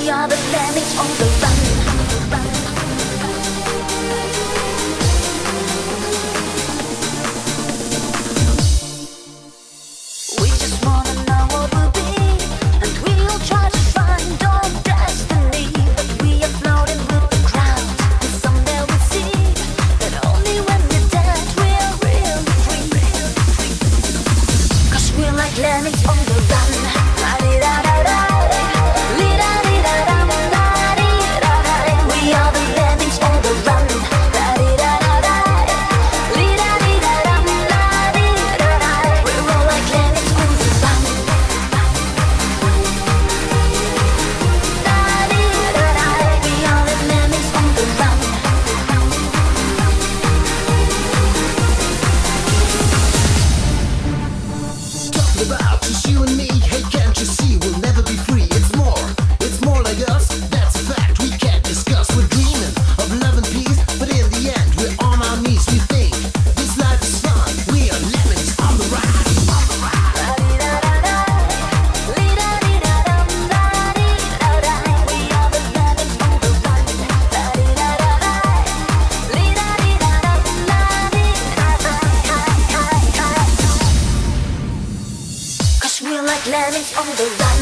We are the damage on the run. like lemons on the rind.